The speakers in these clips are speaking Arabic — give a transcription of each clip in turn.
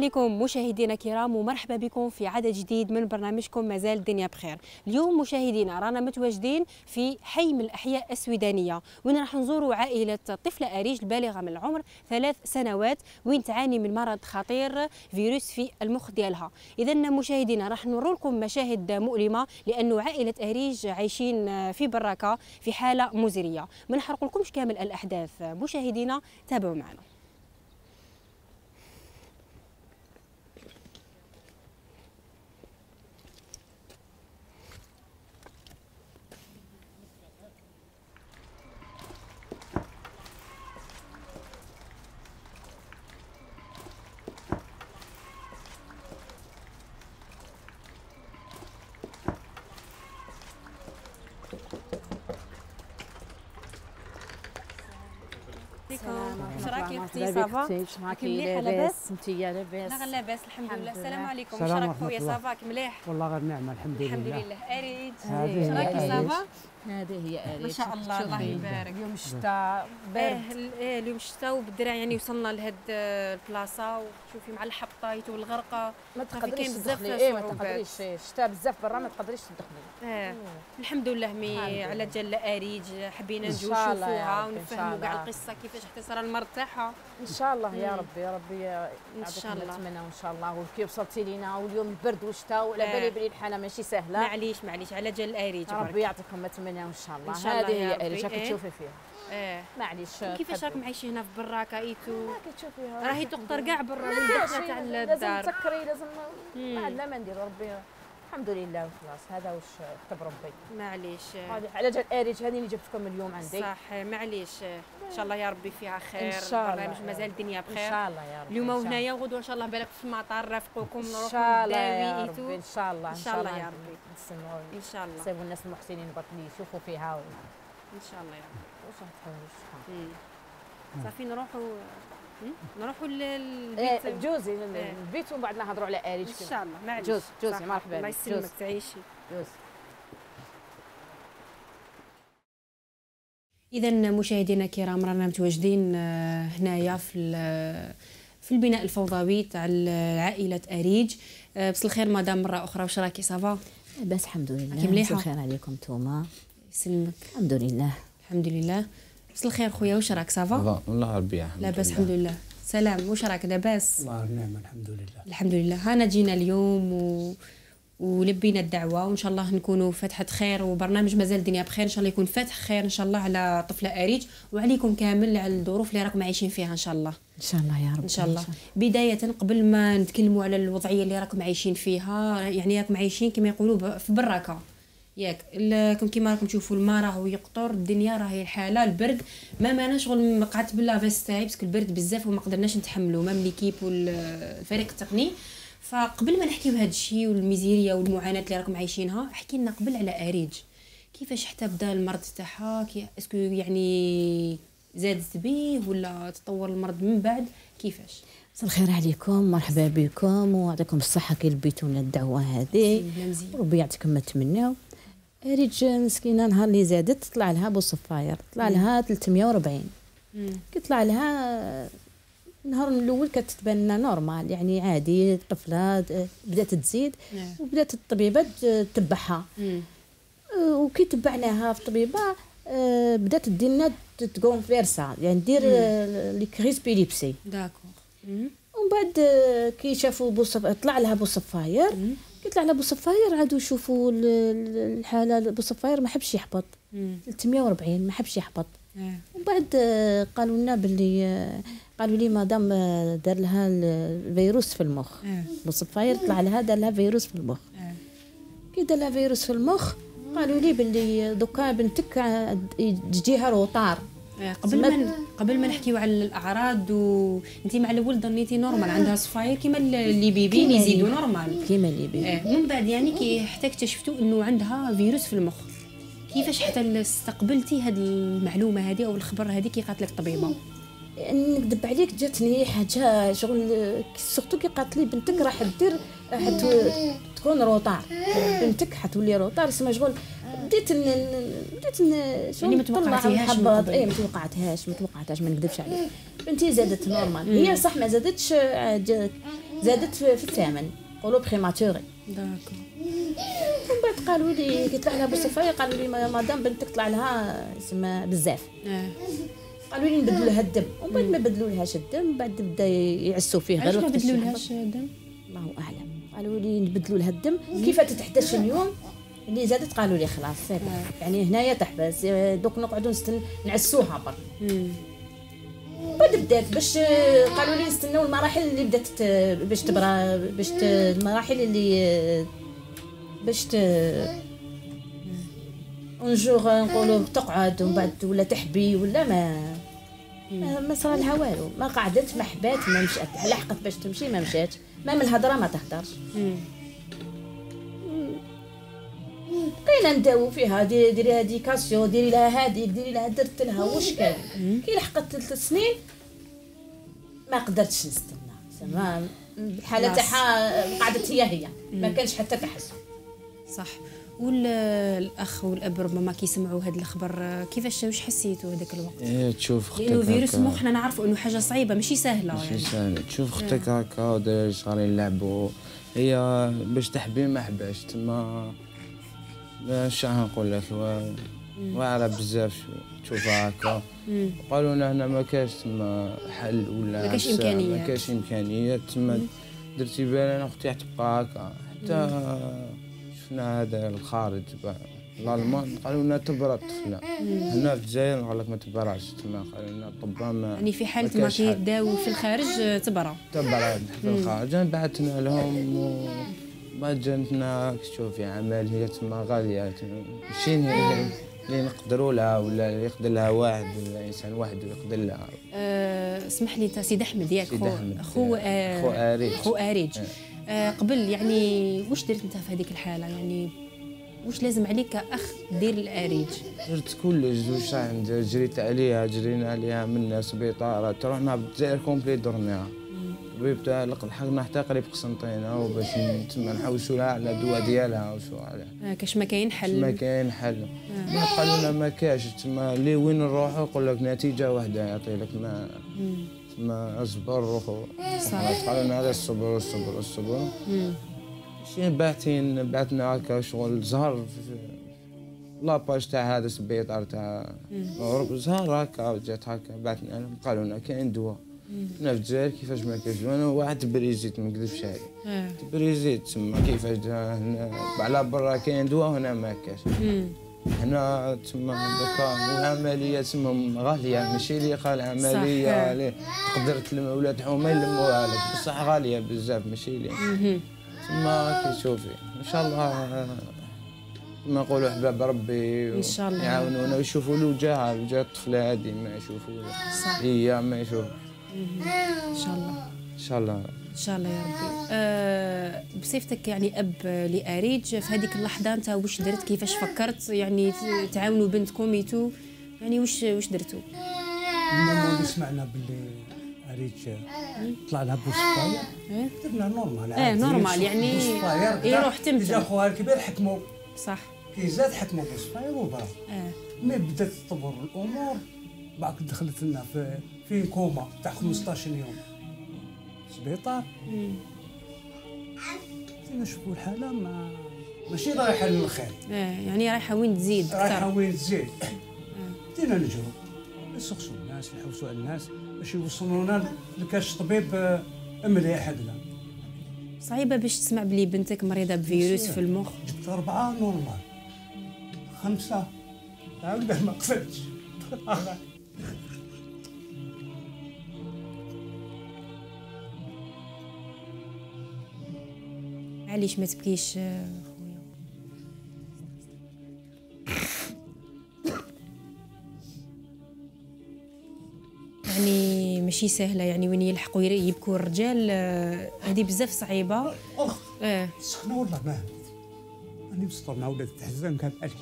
عليكم مشاهدينا الكرام ومرحبا بكم في عدد جديد من برنامجكم مازال الدنيا بخير. اليوم مشاهدينا رانا متواجدين في حي من الأحياء السويدانية وين راح نزوروا عائلة طفلة أريج البالغة من العمر ثلاث سنوات وين تعاني من مرض خطير فيروس في المخ ديالها. اذا مشاهدينا راح نورو لكم مشاهد مؤلمة لأنه عائلة أريج عايشين في براكه في حالة مزرية. ما نحرق لكمش كامل الأحداث. مشاهدينا تابعوا معنا. أختي صافا؟ شراكي مليحة لاباس؟ انتيا لاباس. لا لاباس الحمد لله. الحمد السلام لله. عليكم. شراك ورحمة خويا الله. صافاك مليح؟ والله غير نعمة الحمد لله. الحمد لله. أريد. هي صافا؟ هذه هي اريد ما شاء الله الله يبارك. اليوم الشتاء إيه ال- إيه اليوم الشتاء وبالدرع يعني وصلنا لهاد البلاصة. وشوفي مع الحبطايت والغرقة. ما تقدريش تدخلي. إيه ما. تقدريش. الشتاء بزاف برا ما تقدريش تدخلي. آه الحمد لله مي على. جال أريج حبينا نجيو نشوفوها ربي، إن شاء ونفهموا كاع الله. القصة كيفاش حتى صار المرض تاعها. إن شاء الله يا. ربي يا ربي. يعطيك شاء الله. نتمنى ان شاء الله. وكي وصلتي لينا واليوم البرد والشتاء وعلى آه. بالي بلي الحالة ماشي سهلة. معليش معليش على جال أريج ربي يعطيكم ما نتمنى إن شاء الله إن شاء الله هذه هي ربي. اريج راكي إيه. تشوفي فيها آه معليش كيفاش تحبي. راكم عايشين هنا في براكه أيتو راكي تشوفيها راهي تقطر. كاع برا لا، من الدخله شي تاع لازم الدار تسكري لازم. ما عندنا ما ندير ربي الحمد لله وخلاص هذا واش كتب ربي معليش على جال اريج هذه اللي جبتكم اليوم عندي صح معليش إن شاء الله يا ربي فيها خير إن شاء الله البرنامج مازال. الدنيا إن بخير شاء الله يا رب اليوم وهنايا وغدوه إن شاء الله بالك في المطار رافقوكم الله. إن نروحوا شاء الله يا ربي إن شاء الله إن شاء الله يا ربي. نستنوا إن شاء الله نصيبوا الناس المحسنين برك اللي يشوفوا فيها إن شاء الله يا ربي واش. صافي نروحوا؟ نروحوا لل- للبيت جوزي إيه. البيت ومن بعد نهضروا على اريج إن شاء الله. معليش. جوز- جوزي،. مرحبا الله. يسلمك جوز. تعيشي. جوز. اذا مشاهدينا الكرام رانا متواجدين آه، هنايا في ال- في البناء الفوضوي تاع عائلة أريج. آه، بس الخير مدام مرة أخرى واش راكي؟ صافا بس الحمد لله. راكي؟ مساء الخير عليكم نتوما. يسلمك. الحمد لله. الحمد لله. بس الخير خويا واش راك صافا صافا والله ربي الحمد لاباس الحمد لله. سلام واش راك لاباس؟ الله نعمة الحمد لله الحمد لله. هانا جينا اليوم و... ولبينا الدعوة وإن شاء الله نكونوا فتحة خير وبرنامج مازال الدنيا بخير إن شاء الله يكون فاتح خير إن شاء الله على طفلة أريج وعليكم كامل على الظروف اللي راكم عايشين فيها إن شاء الله. إن شاء الله يا رب إن شاء الله. بداية قبل ما نتكلموا على الوضعية اللي راكم عايشين فيها يعني راكم عايشين كما يقولوا في براكه ياك. ال- كم كيما راكم تشوفوا الماء راهو يقطر الدنيا راهي الحالة البرد ما مانا شغل قعدت بال la veste تاعي parce que البرد بزاف وما قدرناش نتحملوا même l'équipe والفريق التقني. فقبل ما نحكيو هذا الشيء والميزيريا والمعاناة اللي راكم عايشينها حكي لنا قبل على أريج. كيفاش حتى بدا المرض تاعها؟ est-ce que يعني زادت به ولا تطور المرض من بعد؟ كيفاش؟ مساء الخير عليكم مرحبا بكم ويعطيكم الصحة كي لبيتونا الدعوة هذه. وربي يعطيكم ما تمناو. أريج مسكينة نهار اللي زادت طلع لها بوصفاير طلع لها 340 مم. كي طلع لها النهار الأول كانت تبان لنا normal يعني عادي الطفله بدأت تزيد نعم. وبدأت الطبيبة تتبعها. آه، وكي تبعناها في الطبيبة آه، بدأت دير لنا des convulsions يعني دير لي crise d'épilepsie d'accord. ومن بعد آه، كي شافوا بوصف طلع لها بوصفاير مم. كي طلع لها بوصفاير عادوا يشوفوا ال- الحالة بوصفاير ما حبش يحبط مم. 340 ما حبش يحبط آه. ومن بعد قالوا لنا باللي قالوا لي مادام آه، دار لها ال- الفيروس في المخ آه. بوصفاير طلع لها دار لها فيروس في المخ آه. كي دار لها فيروس في المخ قالوا لي باللي دوكا بنتك تجيها retard. قبل ما قبل ما نحكيو على الأعراض وانت مع الأول ظنيتي normal عندها صفاير كيما ال- les bébés يزيدوا اللي- normal كيما اللي آه. من بعد يعني كي حتى اكتشفتوا إنه عندها فيروس في المخ. كيفاش حتى استقبلتي هذه المعلومة هذه أو الخبر هذه كي قالت لك الطبيبه نكذب عليك جاتني حاجة شغل surtout كي قالت لي بنتك راح دير راح تكون retard بنتك حتولي retard سما شغل بديت. بديت. شغل يعني ما توقعتيهاش من. اي ما توقعتهاش ما توقعتهش ما نكذبش عليك. بنتي زادت normal هي صح ما زادتش عاد زادت في الثمن يقولوا prématurée داكو ومن بعد قالوا لي كي طلع لها بصفايه قالوا لي مدام بنتك طلع لها اسمها بزاف. آه. قالوا لي نبدلوا لها الدم. ومن بعد ما بدلوا لهاش الدم بعد بدا يعسوا فيه علاش ما بدلوا. لهاش دم الله أعلم. قالوا لي نبدلوا لها الدم. كيف فاتت 11 يوم اللي زادت قالوا لي خلاص سيب يعني هنايا تحبس. دوك نقعدوا نستن نعسوها برك. بعد بدات باش قالوا لي نستناو المراحل اللي بدات باش تبرا باش المراحل اللي باش ت اونجور نقولوا تقعد ومن بعد ولا تحبي ولا ما ما- ما صار لها والو. ما قعدت ما حبات ما مشات. لحقت باش تمشي ما مشات ما من الهضره ما تهدرش مم. بقينا نداو فيها ديري ديري لها ديكاسيون ديري لها هذيك ديري لها درت لها واش كان كي لحقت ثلاث سنين ما قدرتش نستنى. زعما الحاله. تاعها قعدت هي هي. ما كانش حتى تحسن صح. والأخ والأب ربما كيسمعوا هذا الخبر كيفاش واش حسيتوا هذاك الوقت؟ إيه تشوف أختك لأنه فيروس. مخ حنا نعرفوا إنه حاجة صعيبة ماشي سهلة ماشي يعني. سهل تشوف أختك هكا ودراري صغارين يلعبوا هي باش تحبي ما حباش. تما اش نقول لك؟ وا- واعرة بزاف شو- تشوفها هكا. قالوا لنا هنا ما كاش تما حل ولا ما كاش ساعة، إمكانيات. ما كاش إمكانيات. تما درتي بالي أنا أختي تبقى هكا. حتى شفنا هذا الخارج الألمان قالوا لنا تبرد طفله هنا في الجزائر قال لك ما تبرعش تما قالوا لنا الطبان ما يعني في حالة ما. كيداو في الخارج آه، تبرى تبرد في الخارج. بعثنا لهم و ما جاتنا. شوفي عملية تما غالية. ماشي اللي نقدروا لها ولا اللي يقدر لها واحد ولا انسان واحد يقدر لها. آه، اسمح لي انت سيد أحمد ياك خو. خو آه، خو آريج. خو أريج. آه، قبل يعني واش درت انت في هذيك الحالة؟ يعني واش لازم عليك كأخ دير لأريج؟ درت كلش راح ندير جريت عليها جرينا عليها من سبيطارات رحنا بالجزائر complet درناها. الطبيب تاع لحقنا حتى قريب قسنطينة وباش تما نحوسوا لها على الدواء ديالها وشو عليها آه، كاش ما كاين ما حل كاين حل. ما قالوا لنا ما كاش تما لي وين نروحوا يقول لك نتيجة واحدة يعطي لك ما مم. تما أصبر. قالوا لنا هذا الصبر الصبر الصبر. شي باعتين بعثنا هكا شغل زهر la page تاع هذا السبيطار تاع زهر هكا جات هكا بعثنا لهم قالوا لنا كاين دواء. هنا في الجزائر كيفاش ما كاينش أنا واحد تبريزيت ما نكذبش عليك. آه. تبريزيت تما كيفاش جا هنا على برا كاين دواء هنا ما كاش. هنا تما دوكا والعملية تما غالية ماشي اللي قال. عملية اللي تقدر تلم ولاد حومه يلموها لك بصح غالية بزاف ماشي اللي. تما كي تشوفي إن شاء الله ما نقولوا أحباب ربي إن شاء الله. يعاونونا ويشوفوا الوجه وجه الطفلة هذه ما يشوفوا هي ما يشوف. إن شاء الله. إن شاء الله. إن شاء الله يا ربي. أه بصفتك يعني أب لأريج في هذيك اللحظة أنت واش درت؟ كيفاش فكرت؟ يعني تعاونوا بنتكم يتو يعني واش واش درتوا؟ اللي سمعنا باللي أريج طلع لها بوسفاير إيه؟ درنا normal إيه، عادي. normal، يعني يروح تمثل. جا خوها الكبير حكموا. صح. كي زاد حكموا بوسفاير وبرا. آه. mais بدأت تطور الأمور. بعد دخلت لنا في في كوما تاع 15 يوم سبيطار بدينا نشوفوا الحالة ما ماشي رايحة للخير. آه يعني رايحة وين تزيد رايحة وين تزيد. بدينا نجرو. نسقسوا الناس نحوسوا على الناس باش يوصلونا لكاش طبيب آه، مليح هكذا صعيبة باش تسمع بلي بنتك مريضة بفيروس في المخ. جبت أربعة نورمال. خمسة. عاود ما قفلتش. معليش ما تبكيش آه، خويا؟ يعني ماشي سهلة يعني وين يلحقوا يبكوا الرجال آه، هذه بزاف صعيبة. أخ آه. سخنة والله ما راني مسطر مع ولاد التحزان كان ألف.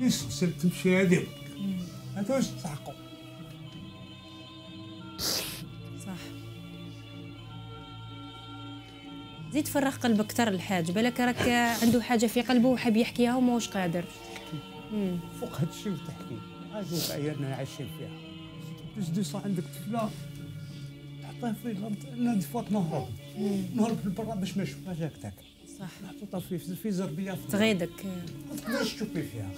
يسخسر تمشي هذه. هذا واش تلحقوا. زيد فرغ قلبك كتر الحاج بالك راك عنده حاجة في قلبه وحاب يحكيها وما واش قادر. فوق هذا الشيء وتحكي. هذه عيالنا عايشين فيها. صار عندك طفلة محطوطه في الأرض أنا دي فوت نهرب نهرب لبرا باش ما نشوفهاش هكذاك صح. محطوطه في في الأرض. تغيدك. ما تقدرش تشوفي فيها.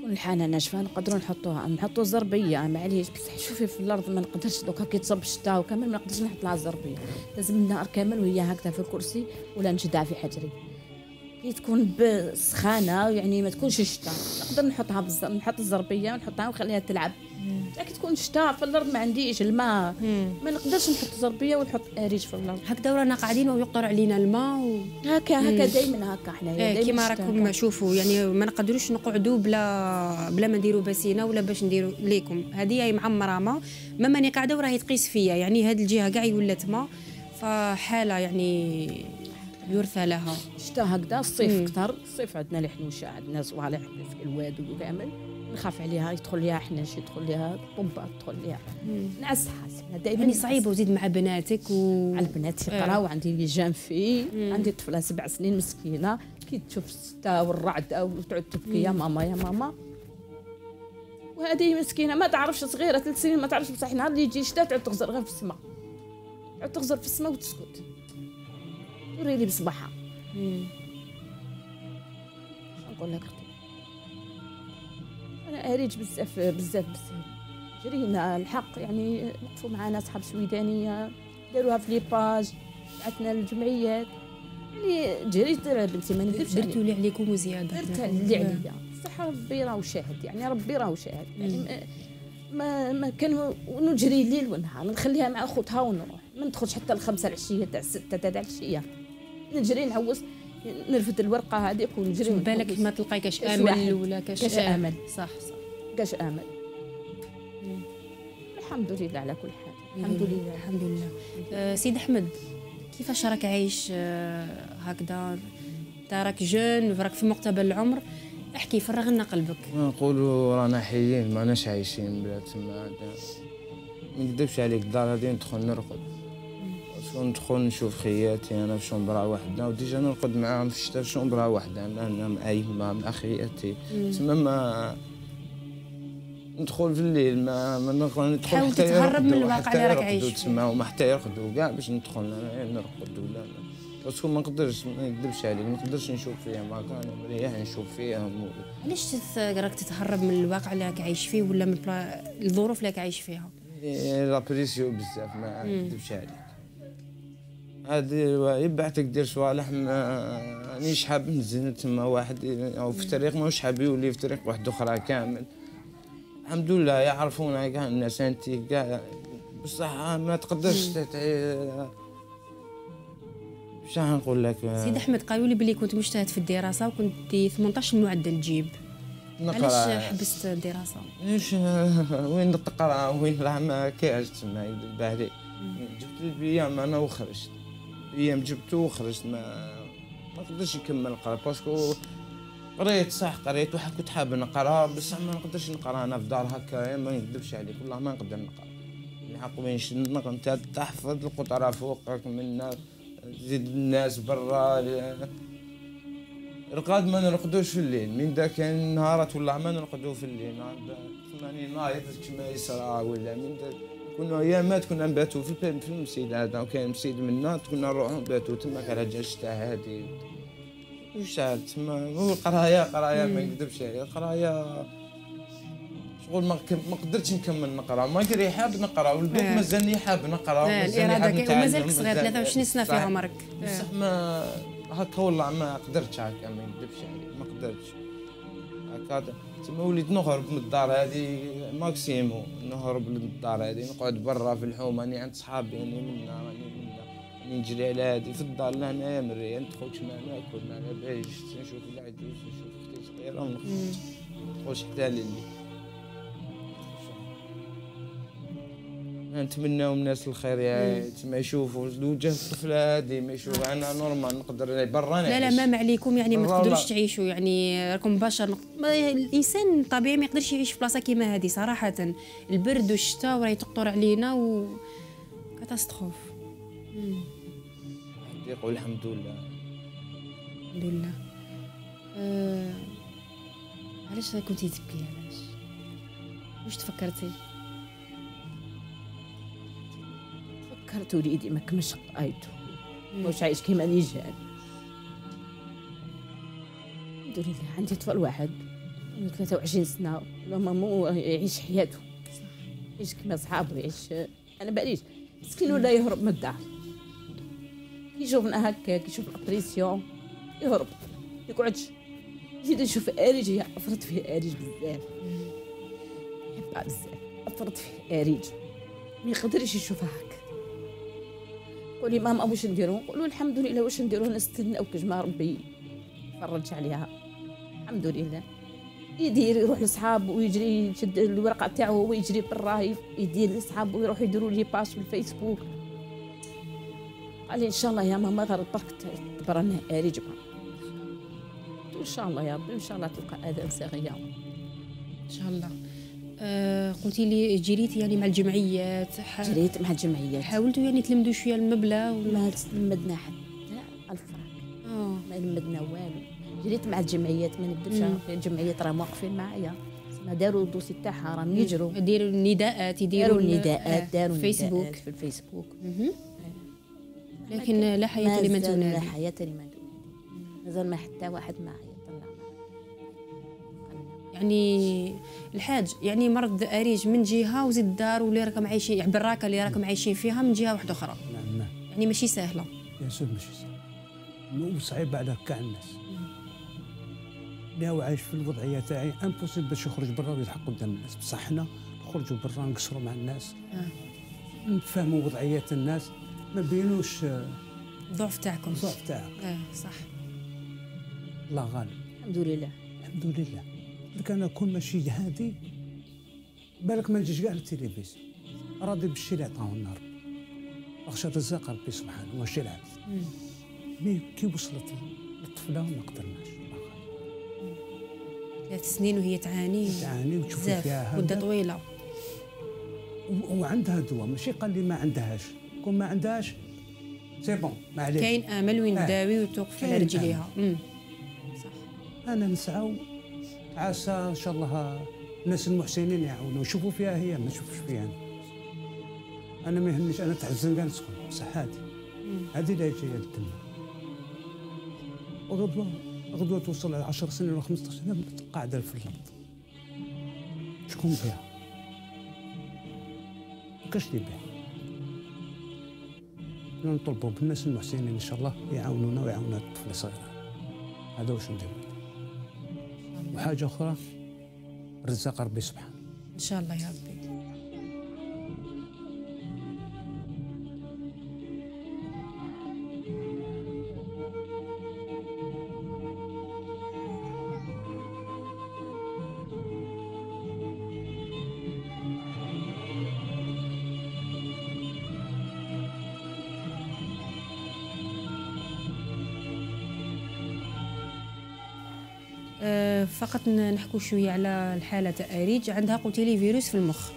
تكون الحانه ناشفة نقدروا نحطوها. نحطوا زربيه معليش بصح شوفي في الأرض ما نقدرش دوكا كي تصب الشتاء وكامل ما نقدرش نحط لها زربيه لازم النهار كامل وهي هكذا في الكرسي ولا نجدها في حجري. كي تكون بسخانة يعني ما تكونش شتاء نقدر نحطها بالز... نحط الزربية ونحطها ونخليها تلعب. كي تكون شتاء في الأرض ما عنديش الماء. ما نقدرش نحط زربيه ونحط أريج في الأرض. هكذا ورانا قاعدين ويقطر علينا الماء و... هكا هكا دائما هكا حنايا إيه، كيما راكم. شوفوا يعني ما نقدروش نقعدوا بلا بلا ما نديروا بسينة ولا باش نديروا ليكم. هذه هي معمره ما ما ماني قاعدة وراهي تقيس فيا يعني هذه الجهة كاع ولات ما فحالة يعني يرثى لها. شتا هكذا الصيف. كثر الصيف عندنا الحنوشه عندنا صوالح في الواد وكامل نخاف عليها يدخل ليها حناش يدخل ليها طبات يدخل ليها. نعس حاسبنا دائما يعني صعيبه وزيد مع بناتك و على البنات يقراو عندي لي جام في عندي طفلة سبع سنين مسكينة. كي تشوف الشتا والرعد أو تعود تبكي يا ماما يا ماما. وهذه مسكينة ما تعرفش صغيرة ثلاث سنين ما تعرفش بصح نهار اللي يجي الشتا تعود تغزر غير في السماء تعود تغزر في السماء وتسكت. وري لي بصباحها. نقول لك؟ أنا أريج بزاف بزاف بزاف جرينا الحق يعني وقفوا معنا اصحاب سويدانية داروها في لي باج بعثنا للجمعيات يعني جريت بنتي ما نكذبش درتوا عليك. اللي عليكم وزيادة. درت اللي عليا صح ربي راه شاهد يعني ربي راه شاهد. يعني ما- ما ما كان نجري الليل والنهار نخليها مع خوتها ونروح. ما ندخلش حتى الخمسة العشيه تاع السته تاع العشيه نجري نعوز. نرفد الورقة هذيك ونجري بالك. ما تلقاي كاش آمل. ولا كاش كاش آمل. صح صح. كاش آمل. الحمد لله على كل حال. الحمد لله. الحمد لله. آه، سيد أحمد كيفاش راك عايش آه، هكذا؟ انت راك جون راك في مقتبل العمر. احكي فرغ لنا قلبك نقولوا رانا حيين ماناش عايشين بلا تما. هذا ما نكذبش عليك الدار هذه ندخل نرقد. parce que ندخل نشوف خياتي أنا في شومبرا وحدة و déjà نرقد معاهم في الشتا في شومبرا وحدة أنا مع مع خياتي. تما ما ندخل في الليل ما ما ندخل حتى تتهرب من الواقع اللي راك عايش. تما وما حتى يرقدوا كاع باش ندخل أنا نرقد ولا parce que ما نقدرش ما نكذبش عليك ما نقدرش نشوف فيهم هكا أنا مريح نشوف فيهم و... علاش راك تتهرب من الواقع اللي راك عايش فيه ولا من الظروف اللي راك عايش فيها؟ إيه، la pression بزاف ما نكذبش عليك. هادي يبعتك دير صوالح ما رانيش حاب نزل تما واحد أو في طريق ماهوش حاب يولي في طريق واحد أخرى كامل. الحمد لله يعرفونا كاع الناس أنت كاع بصح ما تقدرش تتعي شنو نقول لك؟ سيد أحمد قالوا لي بلي كنت مجتهد في الدراسة وكنت 18 معدل علاش نقرأ. حبست الدراسة؟ ليش وين تقرا وين راه ما كاش تما يكذب عليك جبت ال BEM أنا وخرجت. BEM جبته وخرجت ما ما نقدرش نكمل نقرا parce que قريت صح قريت واحد كنت حاب نقرا بصح ما نقدرش نقرا أنا في دار هكا ما نكذبش عليك والله ما نقدر نقرا. الحق شنق أنت تحفظ القطرة فوقك منا زيد الناس برا رقاد ما نرقدوش في الليل من ذاك كان نهارات ولا ما نرقدو في الليل نهار ثمانية نايض كما يسرى ولا من ذاك كنا ايامات كنا نباتو في في المسجد هذا وكان مسجد منا كنا نروحو نباتو تما على جال الشتا هادي. وش عاد؟ تما هو القرايه قراية ما نكذبش عليك القرايه شغل ما ما قدرتش نكمل نقرأ. ما كري حاب نقرأ والبوك آه. مازالني حاب نقرأ ومازالني الإرادة نتعلم، ومازالك صغير مازال- 23 سنة في. عمرك. بصح ما هكا والله ما قدرتش هكا ما نكذبش عليك ما قدرتش. هكا تما وليت نهرب من الدار هذه ماكسيمو نهرب من الدار هذه نقعد برا في الحومه راني عند صحابي راني منا راني منا راني نجري على هذه في الدار لهنا مري ندخل كما ناكل ما نباليش نشوف العديس نشوف أختي صغيرة ونخرج ما ندخلش حتى للي نتمناو الناس الخير يا تما يشوفوا. وجه الطفله هذه ما يشوف. أنا نورمال نقدر برا لا لا. ما عليكم يعني ما تقدروش. تعيشوا يعني راكم بشر. الإنسان طبيعي ما يقدرش يعيش في بلاصة كيما هذه صراحة. البرد والشتاء وراهي تقطر علينا و catastrophe يقول الحمد لله. الحمد لله. آه... علاش كنتي تبكي؟ علاش؟ واش تفكرتي؟ فكرت وليدي ما كملش قايته واش عايش كيما نيجان. الحمد لله عندي طفل واحد عنده 23 سنة لا مامو يعيش حياته. يعيش كيما صحابه يعيش أباهم ليش مسكين ولا يهرب من الدار. يشوفنا هكا كي يشوف la pression يهرب. يقعدش. يزيد يشوف أريج أفرط فيه أريج بزاف. يحبها بزاف. أفرط فيه أريج. ما يقدرش يشوفها هكا. قولي ماما واش نديرو نقولوا الحمد لله واش نديرو نستناو كجما ربي. يفرج عليها. الحمد لله. يدير يروح لصحابه ويجري يشد الورقة تاعو هو يجري برا يدير لصحابه ويروحوا يديروا لي باش في الفيسبوك. قال لي إن شاء الله يا ماما غير برك تبرا لنا اريج إن شاء الله يا ربي إن شاء الله تلقى آذان صغيرة. إن شاء الله. آه قلتي لي جريتي يعني مع الجمعيات. ح- جريت مع الجمعيات. حاولتوا يعني تلمدوا شوية المبلغ ولا؟ ما لمدنا حتى ألف فرنك آه. ما لمدنا والو. جريت مع الجمعيات ما نكذبش. الجمعيات راهم واقفين معايا. ما داروا الدوسي تاعها راهم يجروا. يديروا النداءات يديروا النداءات آه، داروا فيسبوك النداءات في الفيسبوك. لكن لا حياة لمن مازال لا تنادي حياة لمن تنادي. مازال ما حتى واحد يطلع يعني الحاج يعني مرض أريج من جهة وزيد الدار واللي راكم عايشين يعني براكه اللي راكم عايشين فيها من جهة واحدة أخرى. نعم نعم. يعني ماشي سهلة. يا سود ماشي سهل وصعيب على كاع الناس. اللي هو عايش في الوضعية تاعي امبوسيبل باش يخرج برا ويلحق قدام الناس. بصح حنا نخرجوا برا نقصروا مع الناس. نفهموا وضعيات الناس. ما بينوش آه، الضعف تاعكم. الضعف تاعك. آه صح. الله غالب الحمد لله. الحمد لله. لك أنا كون ماشي هادي بالك ما نجيش كاع للتلفزيون راضي بالشي اللي عطاه لنا ربي أخشى الرزاق ربي سبحانه ماشي العبد mais كي وصلت للطفلة ما قدرناش. ثلاث سنين وهي تعاني. تعاني وتشوفي بزاف. فيها مدة طويلة. وعندها دواء. ماشي قال لي ما عندهاش. كون ما عندهاش c'est bon ما عليك كاين آمل وين آه. تداوي وتوقف على رجليها. امم أنا نسعى عسى إن شاء الله الناس المحسنين يعاونوا. يشوفوا فيها هي ما يشوفوش فيها. أنا أنا ما يهمنيش أنا تحت الزنقه نسكن هادي. هادي اللي جاية للدنيا وغدوه غدوة توصل على 10 سنين ولا 15 سنة قاعدة في الأرض. شكون؟ ما كاش اللي بها نطلبوا بالناس المحسنين إن شاء الله يعاونونا ويعاونوا الطفل الصغير. هذا واش ندير وحاجه أخرى رزاق ربي سبحانه. إن شاء الله يا ربي فقط ن- نحكوا شوية على الحالة تاع أريج. عندها قلتي لي فيروس في المخ.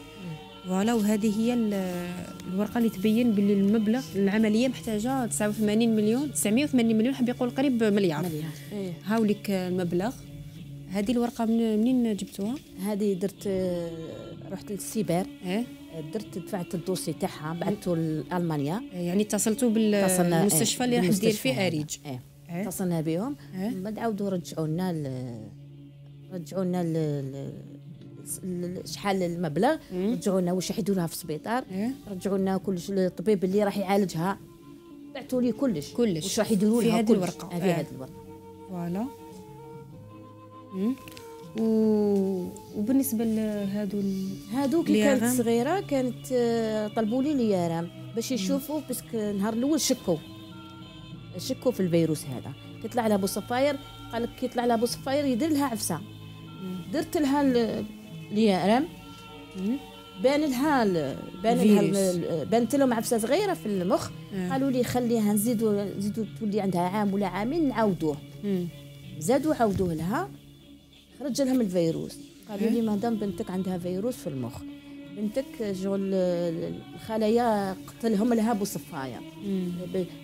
voilà وهذه هي ال- الورقة اللي تبين باللي المبلغ العملية محتاجة 89 مليون 980 مليون حاب يقول قريب مليار. مليار. إيه. هاوليك المبلغ. هذه الورقة من منين جبتوها؟ هذه درت آه، رحت للسيبر. آه درت دفعت ال dossier تاعها بعثته لألمانيا. يعني اتصلتوا بالمستشفى إيه، اللي راح دير بالمستشفى فيه. أريج. إيه. إيه. اتصلنا بهم. إيه. من بعد عاودوا رجعوا لنا رجعوا لنا ال- ال- ال- شحال المبلغ رجعوا لنا واش يحيدوا لها في السبيطار إيه. رجعوا لنا كلش الطبيب اللي راح يعالجها بعثوا لي كلش كلش. واش راح يديروا في لها هذه كلش. الورقة. آه، في إيه. هذه الورقة voilà. و... وبالنسبة لهادو ال... هادو كي. كانت صغيرة كانت آه، طلبوا لي l'IRM باش يشوفوا parce que النهار الأول شكوا شكوا في الفيروس هذا كيطلع لها بوصفاير قال لك كيطلع لها بوصفاير يدير لها عفسة درت لها ال- l'IRM بان لها بان لها بانت لهم عفسه صغيره في المخ. قالوا لي خليها نزيدوا نزيدوا تولي عندها عام ولا عامين نعاودوه. زادوا عاودوه لها. خرج لهم الفيروس. قالوا لي مادام بنتك عندها فيروس في المخ بنتك شغل الخلايا قتلهم لها بصفايه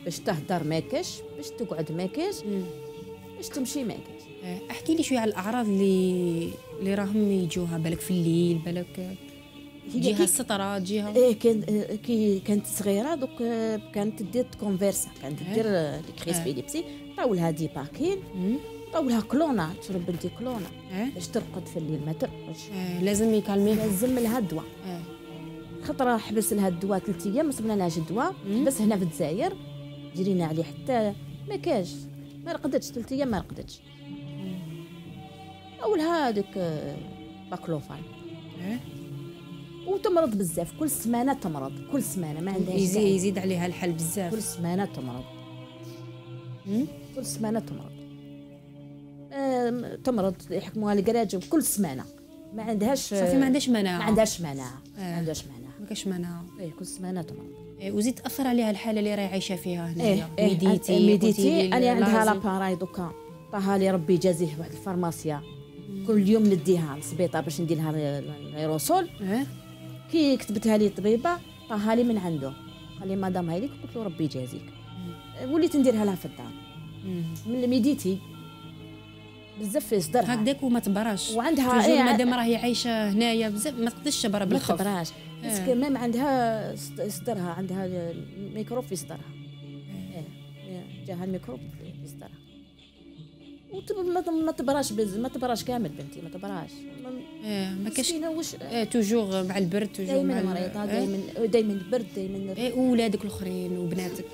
باش تهدر ما كاش باش تقعد ما كاش مم. باش تمشي ما كاش آه، احكي لي شوية على الأعراض اللي اللي راهم يجوها بالك في الليل بالك جهة السطره جهة؟ إيه كان آه، كي كانت صغيرة دوك آه، كانت دير كونفيرسا كانت إيه. دير آه، لي كريس إيه. فيليبسي طاولها دي باكين. طاولها كلونا تشرب بنتي كلونا. آه باش ترقد في الليل ما ترقدش. آه، لازم يكالمي لازم لها الدواء آه خطرة حبس لها الدواء ثلاث أيام ما صبنا لهاش الدواء. بس هنا في الجزائر جرينا عليه حتى ما كاش. ما رقدتش ثلاث أيام ما رقدتش. اولها هذيك آه، باكلوفان آه وتمرض بزاف كل سمانة تمرض كل سمانة ما عندهاش يزيد. يزيد عليها الحل كل بزاف سمانة تمرض. كل سمانة تمرض. آم، تمرض يحكموها الكراجم كل سمانة. ما عندهاش صافي ما عندهاش مناعه ما عندهاش مناعه آه. ما عندهاش مناعه ما كاش مناعه إيه كل سمانة تمرض. إيه، وزيد تأثر عليها الحالة اللي راهي عايشة فيها هنايا. إيه إيه ميديتي آه، ميديتي أنا عندها. لاباراي دوكا طاها لي ربي يجازيه واحد الفارماسيا كل يوم نديها للسبيطار باش ندير لها الأيروسول. آه كي كتبتها لي الطبيبه طاها لي من عنده. قال لي مدام هايليك قلت له ربي يجازيك وليت نديرها لها في الدار. من الميديتي. بزاف في صدرها هكذاك وما تبراش وعندها إيه، مادام راهي عايشة هنايا بزاف ما تقدرش تبرا ما بالخوف. تبراش إيه. بس ميم عندها صد- صدرها عندها ميكروب في صدرها إيه. إيه، جاها الميكروب في صدرها وتب- ما- ما تبراش بز ما تبراش كامل بنتي ما تبراش. ما- إيه، ما كاش وش إيه، توجور مع البرد توجور دائما مريضة إيه. دائما دائما برد دائما إيه وولادك الأخرين وبناتك.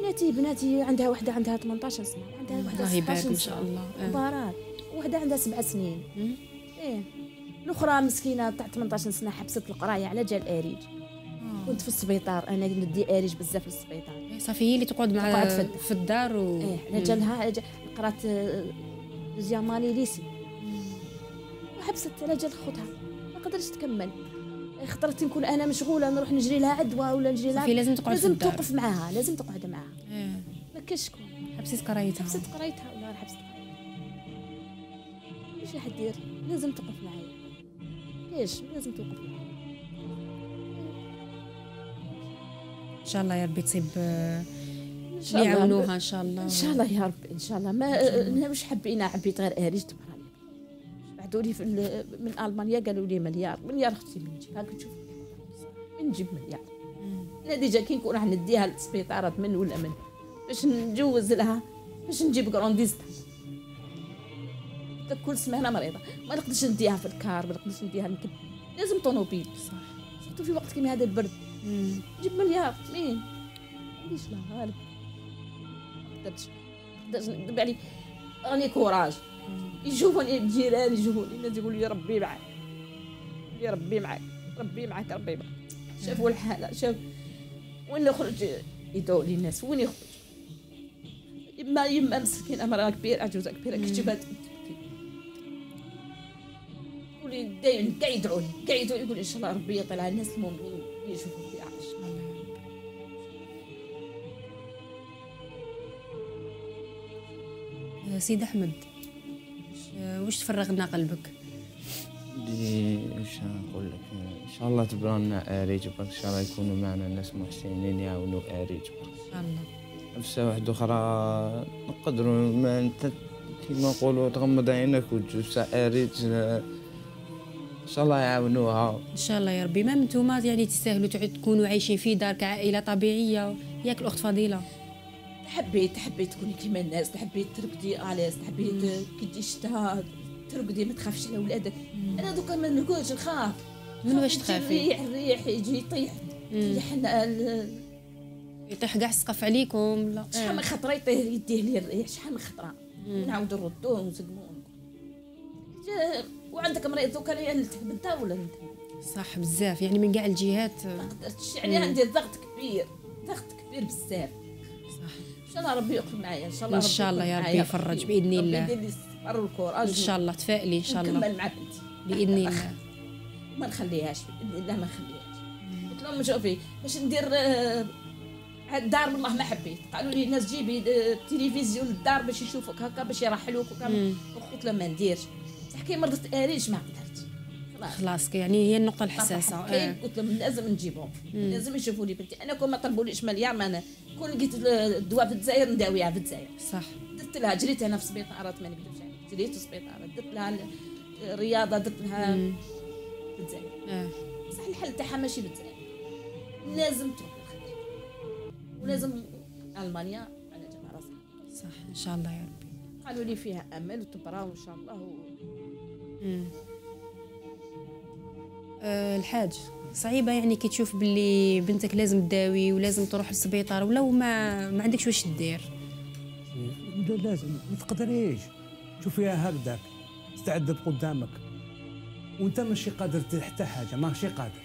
بناتي بناتي عندها وحدة عندها 18 سنة عندها وحدة الله يبارك 16 إن شاء الله. إيه. كبارات وحدة عندها سبع سنين. إيه. الأخرى مسكينة تاع 18 سنة حبست القراية على جال اريج آه. كنت في السبيطار أنا ندي اريج بزاف في السبيطار. إيه، صافي هي اللي تقعد مع في الد- في الدار و إيه على جالها قرأت آه، deuxième année lycée. وحبست على جال خوتها. ما قدرتش تكمل. خطرت نكون أنا مشغولة نروح نجري لها عدوى ولا نجري لها لازم تقعد لازم توقف معاها لازم تقعد معاها. إيه. ما كاش شكون. حبسيت قرايتها حبست قرايتها ولا حبست قرايتها واش راح دير لازم توقف معايا. ليش؟ لازم توقف معايا. إن شاء الله يا ربي تصيب الله. يعاونوها إن شاء الله. إن شاء الله يا ربي إن شاء الله. ما أنا مش حبينا حبيت غير اريج تبراني بعثوا لي من ألمانيا قالوا لي مليار مليار أختي من نجيب هاك نشوف من نجيب مليار. أنا déjà كي نكون راح نديها للسبيطارات من ولا من؟ باش نجوز لها باش نجيب clandestin كل سمانه مريضة. ما نقدرش نديها في ال car ما نقدرش نديها نكب لازم طوموبيل صح. في وقت كيما هذا البرد. مم. جيب مليار. مين؟ عنديش لا غالب. نكذب عليك راني courage يشوفوني الجيران يشوفوني الناس يقولوا لي ربي معاك يا ربي معاك ربي معاك ربي معاك شافوا الحاله شاف وين يخرج يدعوا لي الناس وين يخرج اما يما مسكينه مراه كبيره عجوزه كبيره كتبها يقولي دايما كاع يدعوا لي كاع يدعوا يقول ان شاء الله ربي يطلع الناس المؤمنين يشوفوا آه، سيد أحمد آه، واش تفرغ لنا قلبك؟ إيش نقول لك؟ إن شاء الله تبرانا اريج إن شاء الله يكونوا معنا ناس محسنين يعاونوا اريج إن شاء الله. نفسها واحدة أخرى نقدروا ما أنت كيما نقولوا تغمض عينك وتجوز اريج إن شاء الله يعاونوها. إن شاء الله يا ربي. ما نتوما يعني تستاهلوا تكونوا عايشين في دار كعائلة طبيعية ياك الاخت فضيلة. حبيت حبيت تكوني كيما الناس حبيت ترقدي اليس حبيت كي تجي الشتاء ترقدي ما تخافش على ولادك. أنا دوكا ما نرقدش نخاف. من واش تخافي؟ الريح الريح يجي يطيح. يطيح ال- يطيح كاع السقف عليكم لا. شحال من خطرة يطيح يديه لي الريح؟ شحال من خطرة؟ نعاودو نردوه ونسقموه وعندك مريض دوكا نلتهب أنت ولا نلتهب صح بزاف. يعني من كاع الجهات ما قدرتش. يعني عندي ضغط كبير ضغط كبير بزاف. إن شاء الله ربي يقف معايا إن شاء الله ربي شاء الله يا ربي. يفرج بإذن ربي الله. يدير لي الصبر وال courage إن شاء الله تفائلي إن شاء الله. نكمل مع بنتي بإذن الله. ما نخليهاش بإذن الله ما نخليهاش. قلت لهم شوفي باش ندير آه، الدار والله ما حبيت. قالوا لي الناس جيبي آه، التلفزيون للدار باش يشوفوك هكا باش يرحلوك قلت لهم ما نديرش. بصح كي مرضت اريج ما قدرت خلاص. يعني هي النقطة الحساسة. حبيت، آه. قلت لهم لازم نجيبهم. لازم يشوفوا لي بنتي. أنا كون ما طلبوليش مليار ما أنا كون لقيت الدواء في الجزائر نداويها في الجزائر. صح. درت لها جريت أنا في سبيطارات ما نكذبش عليك جريت. في سبيطارات درت لها الرياضة درت لها في الجزائر. آه. بصح الحل تاعها ماشي بالتالي لازم تروح للخارج ولازم ألمانيا على جمع راسها. صح إن شاء الله يا ربي. قالوا لي فيها أمل وتبرا وإن شاء الله و... مم. أه الحاج. صعيبة يعني كي تشوف باللي بنتك لازم تداوي ولازم تروح للسبيطار ولو ما ما عندكش واش دير؟ لا لازم. ما تقدريش. شوفيها هكذاك تتعذب قدامك. وانت ماشي قادر حتى حاجة. ماشي قادر.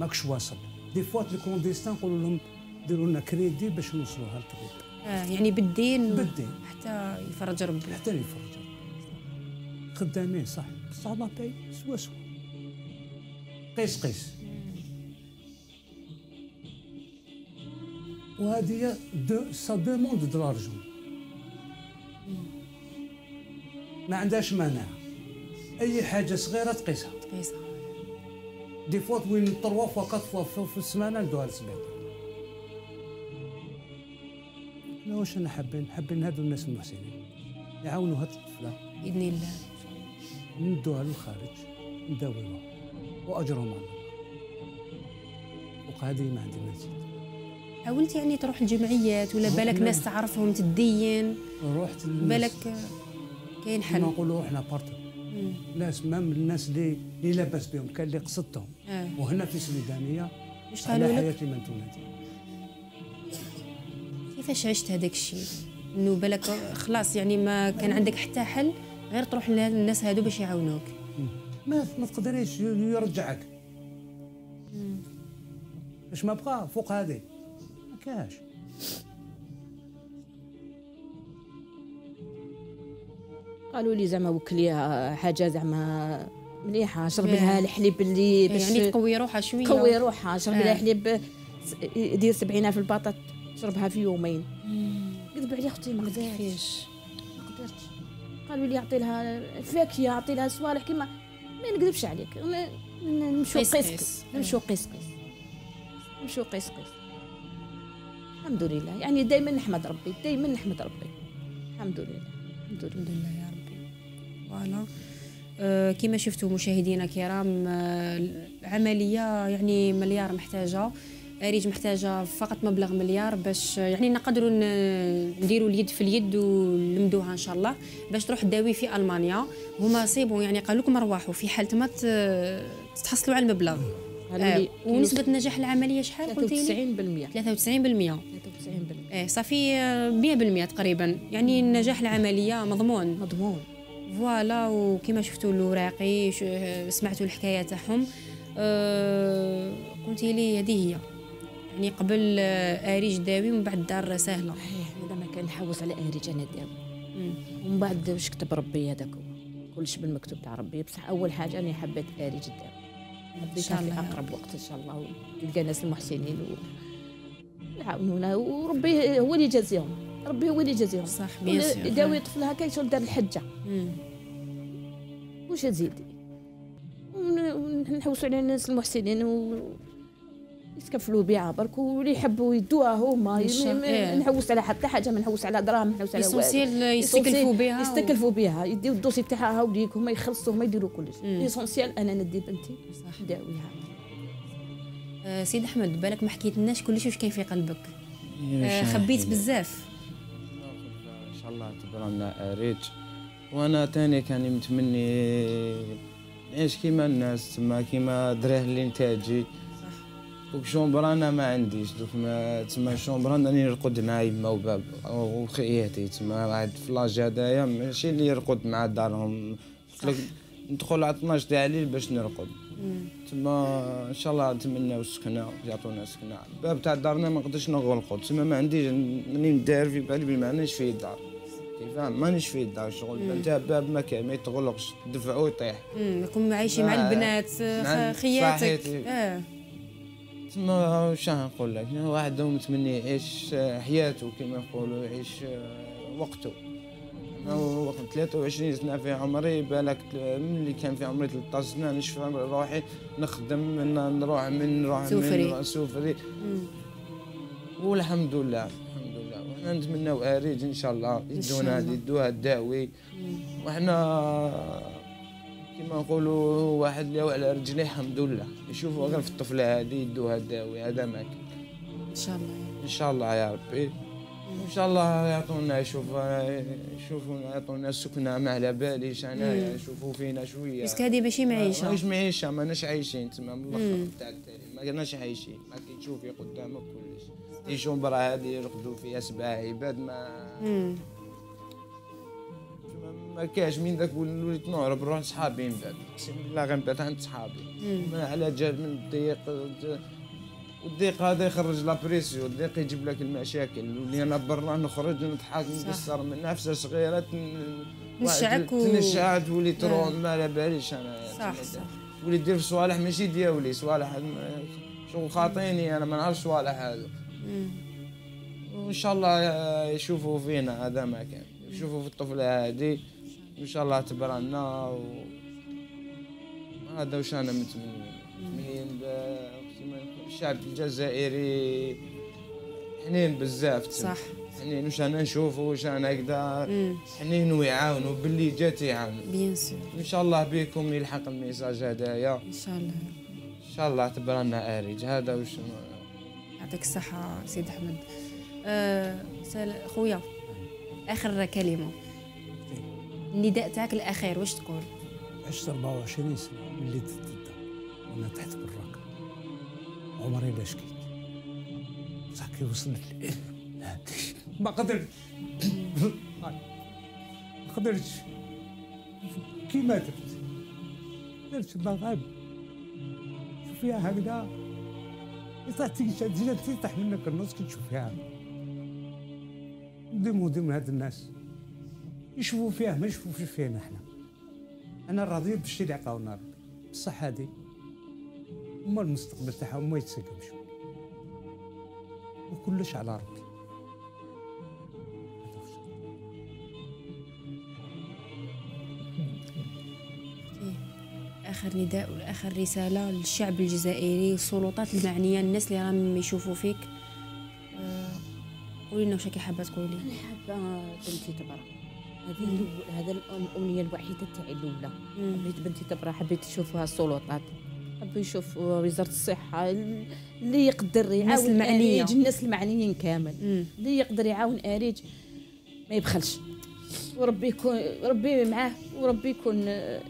ماكش واصل. des fois les clandestins نقولوا لهم ديروا لنا كريدي باش نوصلوها للطبيب آه يعني بالدين بالدين. حتى يفرج ربي. حتى يفرج خدامين صح. بصح الله باي سوا سوا قيس قيس وهذه tout ça demande de l'argent. ما عندهاش مانع. أي حاجة صغيرة تقيسها. تقيسها. des fois وين trois fois quatre fois في- السمانة ندوها للسبيطار لا واش أنا حابين؟ حابين هادو الناس المحسنين. يعاونوا هاد الطفلة. بإذن الله. ندوها للخارج. نداويوها وأجرهم على الله. فوق هذه ما عندي ما نزيد حاولت يعني تروح الجمعيات ولا بالك. ناس تعرفهم تدين؟ رحت بالك كاين حل؟ نقولوا إحنا partout. ناس même الناس اللي اللي لاباس بهم كان اللي قصدتهم. آه. وهنا في سويدانيه واش على قالوا لك؟ حياتي من تولد كيفاش عشت هذاك الشيء؟ إنه بالك خلاص يعني ما كان عندك حتى حل غير تروح للناس هادو باش يعاونوك. ما ما تقدريش يرجعك. باش ما بقى فوق هذه؟ ما كاش. قالوا لي زعما وكليها حاجة زعما مليحة شربي إيه. لها الحليب اللي باش يعني تقوي روحها شوية. تقوي روحها شربي لها آه. حليب س- يدير سبعينه في البطاط شربها في يومين. كذب علي أختي ما قدرتش. كيفاش ما قدرتش. قالوا لي أعطي لها فاكهة أعطي لها صوالح كيما ما نكذبش عليك. ن- ن- نمشوا قيس قيس قيس. قيس نمشوا قيس قيس نمشوا قيس قيس الحمد لله. يعني دائما نحمد ربي. دائما نحمد ربي. الحمد لله. الحمد لله الحمد لله يا ربي. voilà آه كما شفتوا مشاهدينا الكرام آه العملية يعني مليار محتاجة. اريج محتاجة فقط مبلغ مليار باش يعني نقدروا نديروا اليد في اليد ونلمدوها إن شاء الله باش تروح تداوي في ألمانيا. هما صيبوا يعني قالوا لكم ارواحوا في حال ما تحصلوا على المبلغ. آه لي ونسبة نجاح العملية شحال قلتي لي؟ 93% 93% 93% إيه صافي آه، 100% تقريبا. يعني نجاح العملية مضمون. مضمون. فوالا وكما شفتوا الاوراقي ش- سمعتوا الحكاية تاعهم. أه قلتي لي هذه هي. يعني قبل آه، أريج داوي ومن بعد دار سهلة. أنا ما كان نحوس على أريج أنا داوي. ومن بعد واش كتب ربي هذاك كلش بالمكتوب تاع ربي. بصح أول حاجة أنا حبيت أريج داوي. حبيتها في أقرب وقت إن شاء الله. وتلقى ناس المحسنين و... يعاونونا وربي هو اللي يجازيهم. ربي هو اللي يجازيهم. صح bien sûr يداوي طفل هكا شغل دار الحجة. واش تزيدي ون- ونحوسوا على الناس المحسنين و يتكفلوا بها برك واللي يحبوا يدوها هما إيه. نحوس على حتى حاجة ما نحوس على دراهم ما نحوس على والو. l'essentiel يستكلفوا بها يستكلفوا بها يديو ال dossier تاعها هاوليك هما يخلصوا هما يديروا كلش. l'essentiel أنا ندي بنتي. صح. نداويها آه سيد أحمد بالك ما حكيتلناش كلش واش كاين في قلبك؟ آه آه خبيت بزاف. إن شاء الله تبرمنا اريج وأنا تاني كان متمني نعيش كيما الناس تما كيما دراه اللي نتاجي. دوك شومبر أنا ما عنديش دوك ما تما شومبر أنا اللي نرقد مع يما وباب وخياتي تما واحد في لاج هدايا ماشي اللي يرقد مع دارهم. ندخل على 12 تاع الليل باش نرقد. تما إن شاء الله نتمناو السكنة يعطونا سكنه الباب تاع دارنا ما نقدرش نغلقو تما ما عنديش راني ندار في بالي بلي ما عنديش فيه الدار. كيفاهم مانيش فيه الدار شغل. انت باب ما كان ما يتغلقش تدفعو يطيح راكم عايشين مع البنات خياتك. آه. تما واش نقول لك واحد متمني يعيش حياته كما يقولوا يعيش وقته وقت 23 سنة في عمري بالك ملي كان في عمري 13 سنة نشوف روحي نخدم من نروح من نروح souffrir. من souffrir. والحمد لله الحمد لله وحنا نتمناو اريج إن شاء الله يدونا. يدوها الداوي وحنا كما نقولوا واحد اللي على رجليه الحمد لله. يشوفوا غير في الطفلة هذه يدوها الداوي هذا ما إن شاء الله. إن شاء الله يا ربي. إن شاء الله يعطونا يشوف يشوفوا يعطونا السكنة ما على باليش. أنا يشوفوا فينا شوية. بس هذه ماشي معيشة. مش معيشة ماناش عايشين تما. من. الأخر تاع التالي ما كناش عايشين. ما كتشوفي قدامك كلش. دي شومبرا هذه يرقدوا فيها سبع عباد ما. ما كاش من ذاك وليت نهرب نروح لصحابي من بعد. اقسم بالله غنبات عند صحابي. على جال من الضيق والضيق هذا يخرج la pression الضيق يجيب لك المشاكل. واللي أنا برا نخرج نضحك نكسر من نفسها صغيرة تن... نشعك و- تنشع تولي تروح. ما على باليش أنا. صح صح. ولي دير صوالح ماشي دياولي صوالح شغل خاطيني أنا ما نعرفش صوالح هذا. وإن شاء الله يشوفوا فينا هذا ما كان. يشوفوا في الطفله هذه. إن شاء الله تبرنا و هذا وش أنا متمنين متمنين الشعب الجزائري. حنين بزاف. صح. حنين وش أنا نشوفوا وش أنا هكذا مم. حنين ويعاونوا باللي جات يعاونوا. bien sûr. إن شاء الله بكم يلحق ال message هذايا إن شاء الله. إن شاء الله تبرنا أريج. هذا وش يعطيك الصحة سيد أحمد. أه سال خويا آخر كلمة. النداء تاعك الأخير واش تقول؟ عشت 24 سنة ملي تبدا وأنا تحت براك عمري لا شكيت بصح كي وصلت ما قدرتش. ما قدرتش. كيما درت درت المغرب شوف فيها هكذا؟ تيطيح منك النص كي تشوف فيها. ضمن ضمن هاد الناس. يشوفوا فيها ما يشوفوش فينا إحنا. أنا راضي بالشيء اللي عطاونا ربي بصح هادي. هما المستقبل تاعهم ما يتسقمش وكلش على ربي. الشيء. آخر نداء وآخر رسالة للشعب الجزائري السلطات المعنية الناس اللي راهم يشوفوا فيك. أه قولي لنا واش راكي حابة تقولي. أنا حابة بنتي تبرا هذه هذا الامنيه الوحيدة تاعي الأولى. حبيت بنتي تبرا حبيت نشوفها السلطات حبيت نشوف وزارة الصحة اللي يقدر يعاون المعنية. أريج الناس المعنيين كامل مم. اللي يقدر يعاون آريج ما يبخلش وربي يكون ربي معاه وربي يكون آه،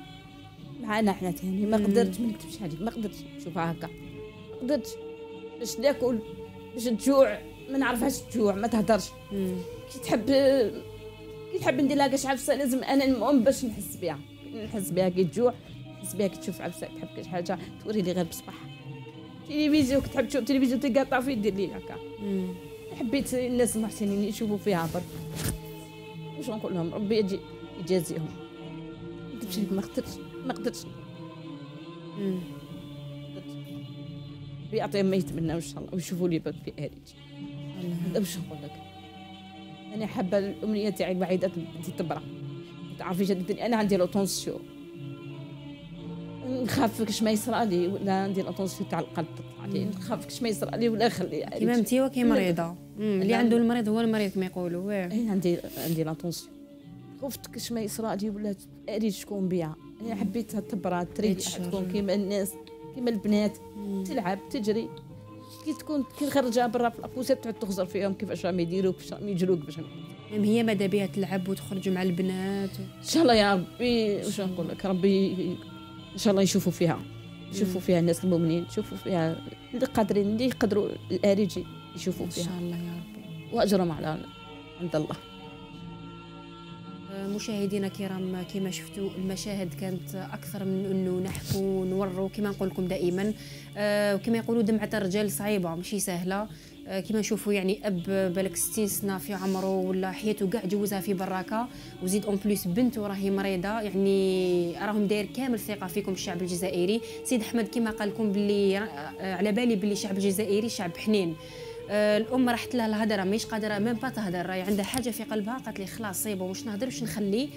معانا إحنا تاني ما. قدرت ما نكتبش عليك ما قدرتش نشوفها هكا ما قدرتش باش ناكل باش تجوع ما نعرفهاش تجوع ما تهدرش. كي تحب كي تحب ندير لها كاش عفسة لازم أنا المهم باش نحس بها. نحس بها كي تجوع نحس بها كي تشوف عفسة تحب كاش حاجة توري لي غير بصباح. تلفزيون كي تحب تشوف تلفزيون تلقى طافي دير لي هكا. حبيت الناس المحسنين يشوفوا فيها برك. واش نقول لهم؟ ربي يجي يجازيهم. نكذبش عليك، ما قدرتش ما قدرتش. ربي يعطيهم ما يتمنوا إن شاء الله ويشوفوا لي باب في اريج. هذا واش نقول لك؟ أنا حابه الأمنية تاعي الوحيده تبرا تعرفي جدتني أنا عندي la tension نخاف كاش ما يصرى لي ولا ندير la tension تاع القلب تطلع لي. نخاف كاش ما يصرى لي ولا خلي كيما انتي وكي مريضة مم. اللي. عنده المريض هو المريض كما يقولوا. واه. اي عندي عندي la tension خفت كاش ما يصرى لي ولا أريد شكون بيها أنا حبيتها تبرا تريد يتشرى. تكون كيما الناس كيما البنات. تلعب تجري. كي تكون كي نخرجها برا في la poussette تعود تخزر فيهم كيفاش راهم يديروا كيفاش راهم يجروا كيفاش راهم- ميم هي ماذا بها تلعب وتخرج مع البنات؟ و... إن شاء الله يا ربي واش نقول لك؟ ربي إن شاء الله يشوفوا فيها. يشوفوا فيها الناس المؤمنين يشوفوا فيها اللي قادرين اللي يقدروا الآريجي يشوفوا إن فيها. شاء الله يا ربي. وأجرهم على عند الله. مشاهدينا الكرام كما شفتوا المشاهد كانت أكثر من أنه نحكوا نوروا كما نقول لكم دائما. آه، وكما يقولوا دمعة الرجال صعيبة ماشي سهلة. آه، كما نشوفوا يعني أب بالك 60 سنه في عمره ولا حياته كاع جوزها في براكه وزيد أون بليس بنته راهي مريضة. يعني راهم داير كامل ثقة فيكم الشعب الجزائري. سيد أحمد كما قال لكم باللي آه، على بالي باللي الشعب الجزائري شعب حنين. الأم راحت لها الهضره ماهيش قادرة ميم با تهضر راهي عندها حاجة في قلبها قالت لي خلاص صيبه واش نهضر واش نخلي.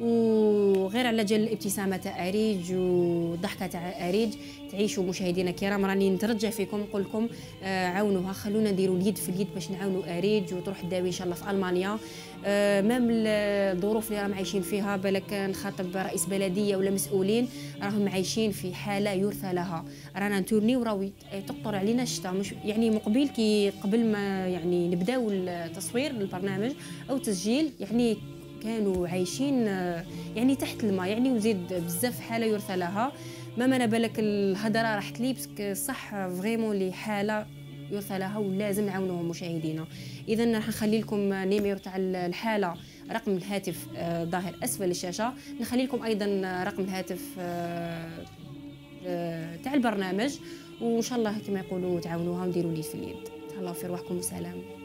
وغير على جال الابتسامة تاع أريج والضحكة تاع أريج تعيشوا مشاهدينا الكرام راني نترجى فيكم نقول لكم آه، عاونوها خلونا نديروا اليد في اليد باش نعاونوا أريج وتروح تداوي إن شاء الله في ألمانيا. آه، مام الظروف اللي راهم عايشين فيها بالك نخاطب رئيس بلدية ولا مسؤولين راهم عايشين في حالة يرثى لها. رانا ن tourner وراوي تقطر علينا الشتاء مش يعني مقبل كي قبل ما يعني نبداو التصوير البرنامج أو تسجيل يعني كانوا عايشين آه، يعني تحت الماء يعني وزيد بزاف حالة يرثى لها. ما أنا بالك الهضرة راح تلي parce que صح vraiment لي حالة يرثى لها ولازم نعاونوهم مشاهدينا. اذا راح نخلي لكم numéro تاع الحالة رقم الهاتف آه، ظاهر أسفل الشاشة. نخلي لكم أيضا رقم الهاتف آه، آه، تاع البرنامج. وإن شاء الله كما يقولوا تعاونوها ونديروا لي في اليد. تهلاو في رواحكم وسلام